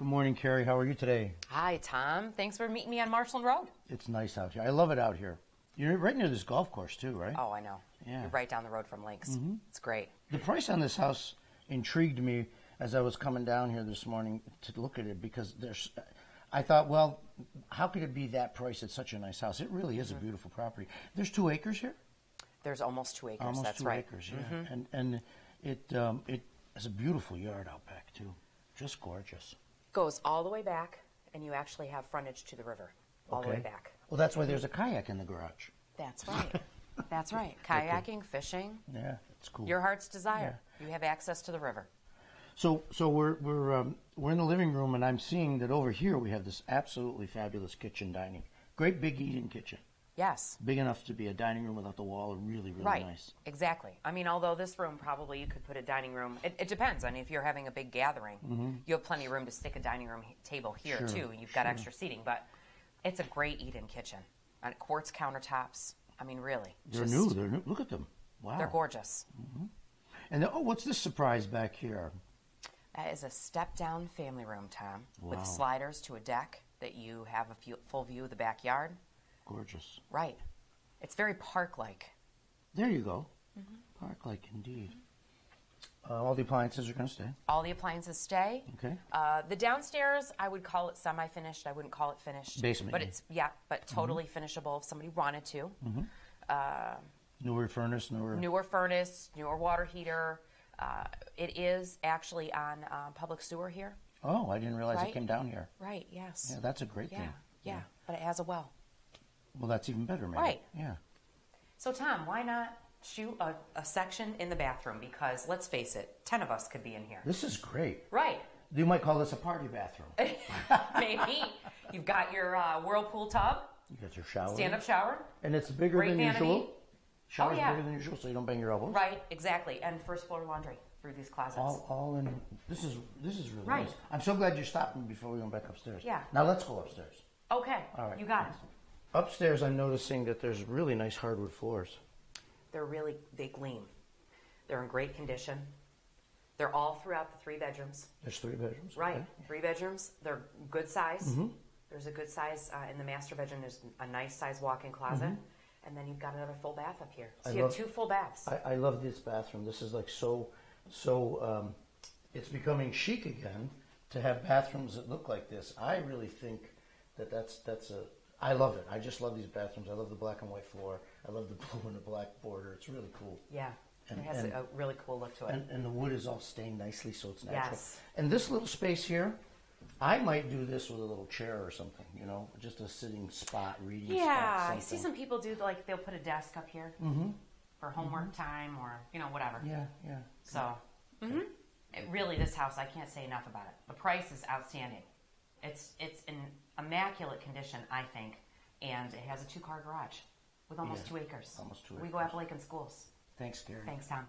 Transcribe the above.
Good morning, Carrie. How are you today? Hi, Tom. Thanks for meeting me on Marshland Road. It's nice out here. I love it out here. You're right near this golf course too, right? Oh, I know. Yeah. You're right down the road from Links. It's great. The price on this house intrigued me as I was coming down here this morning to look at it because there's. I thought, well, how could it be that price at such a nice house? It really is a beautiful property. There's two acres here. There's almost two acres. Almost That's two right. Mm-hmm. acres, yeah. And and it um, it has a beautiful yard out back too, just gorgeous. Goes all the way back, and you actually have frontage to the river all the way back. Well, that's why there's a kayak in the garage. That's right. That's right. Kayaking, fishing, Yeah, it's cool. your heart's desire. You have access to the river. So, so we're we're um, we're in the living room, and I'm seeing that over here we have this absolutely fabulous kitchen dining, great big eating kitchen, Yes. big enough to be a dining room without the wall, really really Right. nice. Exactly. I mean, although this room probably you could put a dining room. It, it depends on if you're having a big gathering. You have plenty of room to stick a dining room table here Mm-hmm. Sure, too. And you've got extra seating, but it's a great eat-in kitchen. And quartz countertops. I mean, really. They're just- new. They're new. Look at them. Wow. They're gorgeous. And then, oh, what's this surprise back here? That is a step-down family room, Tom, Wow. with sliders to a deck that you have a few, full view of the backyard. Gorgeous. Right. It's very park-like. There you go. Mm-hmm. Park-like indeed. Uh, all the appliances are going to stay. All the appliances stay. Okay. Uh, the downstairs, I would call it semi-finished. I wouldn't call it finished. Basement, But it's yeah, but totally finishable if somebody wanted to. Newer furnace, newer. Newer furnace, newer water heater. Uh, it is actually on uh, public sewer here. Oh, I didn't realize it came down here. Right. Yes. Yeah, that's a great yeah, thing. yeah. But it has a well. Well, that's even better, maybe. Right. Yeah. So Tom, why not shoot a, a section in the bathroom? Because let's face it, ten of us could be in here. This is great. Right. You might call this a party bathroom. Maybe you've got your uh, whirlpool tub, You got your shower. stand-up shower. And it's bigger Great than vanity. usual. Shower's yeah. bigger than usual, so you don't bang your elbows. Right. Exactly. And first floor laundry through these closets. All, all in. This is this is really Right. nice. I'm so glad you stopped me before we went back upstairs. Yeah. Now let's go upstairs. Okay. All right. You got it. Upstairs, I'm noticing that there's really nice hardwood floors. They're really they gleam. They're in great condition. They're all throughout the three bedrooms. There's three bedrooms. Right. okay. Three bedrooms. They're good size. There's a good size uh, in the master bedroom. There's a nice size walk-in closet, and then you've got another full bath up here. So I you love- have two full baths. I, I love this bathroom. This is like so, so. Um, it's becoming chic again to have bathrooms that look like this. I really think that that's that's a. I love it. I just love these bathrooms. I love the black and white floor. I love the blue and the black border. It's really cool. yeah. And- it has and- a, really cool look to it. And, and the wood is all stained nicely, so it's natural. Yes. And this little space here, I might do this with a little chair or something. You know, just a sitting spot, reading yeah, spot. I see some people do like they'll put a desk up here mm-hmm. for homework time or you know whatever. Yeah, yeah. So, mm-hmm. it, really, this house I can't say enough about it. The price is outstanding. It's it's in immaculate condition, I think, and it has a two car garage with almost Yeah, two acres. almost two We go acres. Apalachin schools. Thanks, Carrie. Thanks, Tom.